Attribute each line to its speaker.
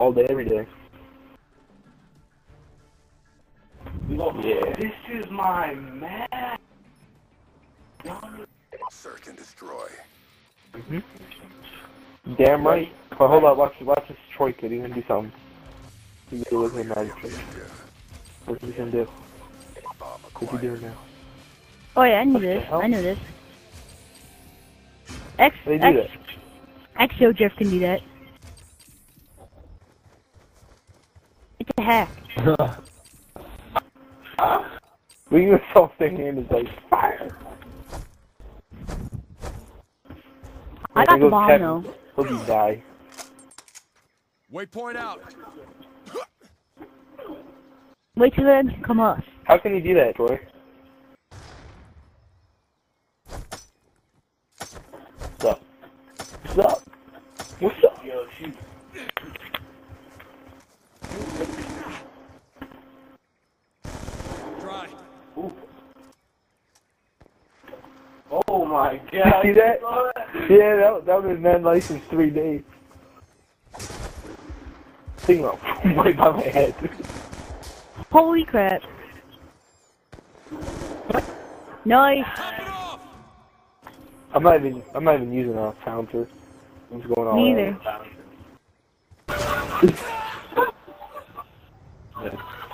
Speaker 1: all day, every day. Yeah.
Speaker 2: This is my man.
Speaker 3: Search and destroy. Mm-hmm.
Speaker 1: Damn right. But hold on, watch watch this Troy kid. He's gonna do something. He's gonna look at magic trick. What's he gonna do? What's he doing now?
Speaker 4: Oh yeah, I knew
Speaker 1: What
Speaker 4: this.
Speaker 1: hell?
Speaker 4: I knew this. X
Speaker 1: How do you do
Speaker 4: X Axio Jeff can do that. It's a hack.
Speaker 1: When you saw thing hand is like fire.
Speaker 4: I got
Speaker 1: there
Speaker 4: the
Speaker 1: goes
Speaker 4: bomb
Speaker 1: Kevin.
Speaker 4: though.
Speaker 1: Hope he die.
Speaker 3: Waypoint out.
Speaker 4: Wait till then, come on.
Speaker 1: How can you do that, Troy? What's up? What's up? What's up?
Speaker 2: Yo, shoot.
Speaker 3: Dry.
Speaker 2: Oh my god.
Speaker 1: You see that? Yeah, that, that would have been license three days. Thing went right by my head.
Speaker 4: Holy crap. Nice.
Speaker 3: Top it off.
Speaker 1: I'm not even I'm not even using a counter. What's going on?
Speaker 4: Me either.